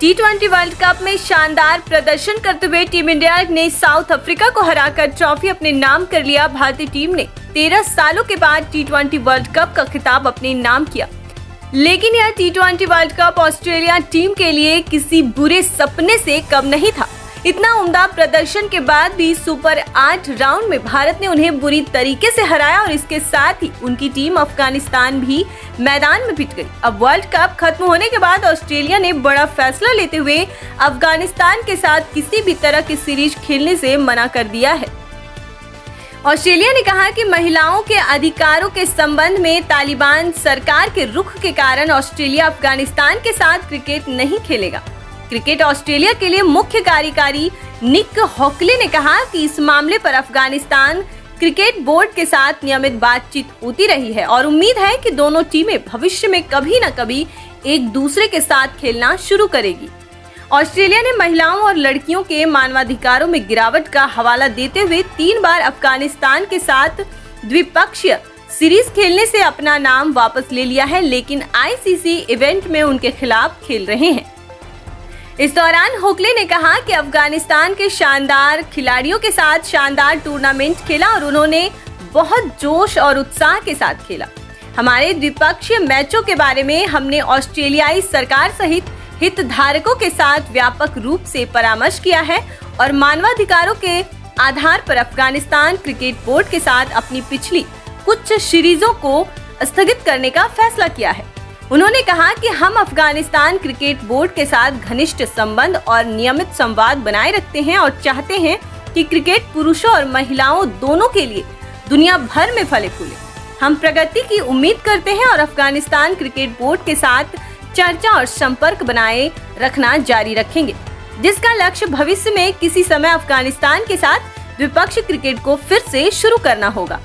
T twenty world cup में शानदार प्रदर्शन करते हुए टीम इंडिया ने साउथ अफ्रीका को हराकर ट्रॉफी अपने नाम कर लिया। भारतीय टीम ने 13 सालों के बाद टी ट्वेंटी वर्ल्ड कप का खिताब अपने नाम किया। लेकिन यह T twenty World Cup Australia team के लिए किसी बुरे सपने से कम नहीं था। इतना उम्दा प्रदर्शन के बाद भी सुपर आठ राउंड में भारत ने उन्हें बुरी तरीके से हराया और इसके साथ ही उनकी टीम अफ़गानिस्तान भी मैदान में पिट गई। अब वर्ल्ड कप खत्म होने के बाद ऑस्ट्रेलिया ने बड़ा फैसला लेते हुए अफ़गानिस्तान के साथ किसी भी तरह की सीरीज़ खेलने से मना कर दिया है। ऑस्ट्रेलिया ने कहा कि महिलाओं के अधिकारों के संबंध में तालिबान सरकार के रुख के कारण ऑस्ट्रेलिया अफ़गानिस्तान के साथ क्रिकेट नहीं खेलेगा। क्रिकेट ऑस्ट्रेलिया के लिए मुख्य कार्यकारी निक हॉकले ने कहा कि इस मामले पर अफ़गानिस्तान क्रिकेट बोर्ड के साथ नियमित बातचीत होती रही है और उम्मीद है कि दोनों टीमें भविष्य में कभी न कभी एक दूसरे के साथ खेलना शुरू करेगी। ऑस्ट्रेलिया ने महिलाओं और लड़कियों के मानवाधिकारों में गिरावट का हवाला देते हुए तीन बार अफ़गानिस्तान के साथ द्विपक्षीय सीरीज़ खेलने से अपना नाम वापस ले लिया है, लेकिन आईसीसी इवेंट में उनके खिलाफ खेल रहे हैं। इस दौरान होकले ने कहा कि अफ़गानिस्तान के शानदार खिलाड़ियों के साथ शानदार टूर्नामेंट खेला और उन्होंने बहुत जोश और उत्साह के साथ खेला। हमारे द्विपक्षीय मैचों के बारे में हमने ऑस्ट्रेलियाई सरकार सहित हितधारकों के साथ व्यापक रूप से परामर्श किया है और मानवाधिकारों के आधार पर अफ़गानिस्तान क्रिकेट बोर्ड के साथ अपनी पिछली कुछ सीरीजों को स्थगित करने का फैसला किया है। उन्होंने कहा कि हम अफ़गानिस्तान क्रिकेट बोर्ड के साथ घनिष्ठ संबंध और नियमित संवाद बनाए रखते हैं और चाहते हैं कि क्रिकेट पुरुषों और महिलाओं दोनों के लिए दुनिया भर में फले फूले। हम प्रगति की उम्मीद करते हैं और अफ़गानिस्तान क्रिकेट बोर्ड के साथ चर्चा और संपर्क बनाए रखना जारी रखेंगे, जिसका लक्ष्य भविष्य में किसी समय अफ़गानिस्तान के साथ विपक्ष क्रिकेट को फिर से शुरू करना होगा।